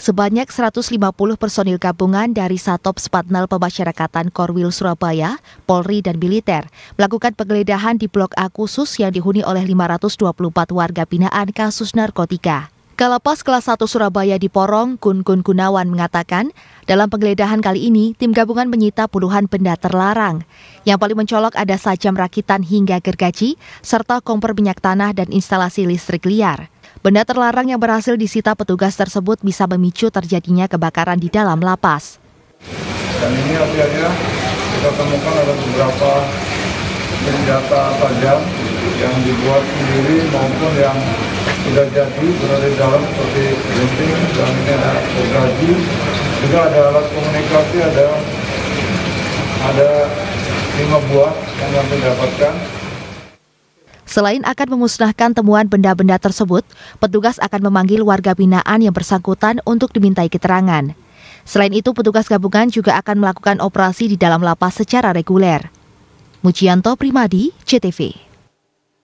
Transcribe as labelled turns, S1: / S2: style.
S1: Sebanyak 150 personil gabungan dari Satop Spatnal Pemasyarakatan Korwil Surabaya, Polri, dan militer melakukan penggeledahan di Blok A khusus yang dihuni oleh 524 warga binaan kasus narkotika. Kalapas kelas 1 Surabaya di Porong, Gun Gun Gunawan mengatakan, dalam penggeledahan kali ini, tim gabungan menyita puluhan benda terlarang. Yang paling mencolok ada sajam rakitan hingga gergaji, serta kompor minyak tanah dan instalasi listrik liar. Benda terlarang yang berhasil disita petugas tersebut bisa memicu terjadinya kebakaran di dalam lapas.
S2: Dan ini akhirnya kita temukan ada beberapa senjata tajam yang dibuat sendiri maupun yang jadi berada dalam seperti gunting dan ini ada gergaji juga ada alat komunikasi ada ada lima buah yang kami dapatkan
S1: Selain akan memusnahkan temuan benda-benda tersebut, petugas akan memanggil warga binaan yang bersangkutan untuk dimintai keterangan. Selain itu, petugas gabungan juga akan melakukan operasi di dalam lapas secara reguler. Mujianto Primadi, CTV.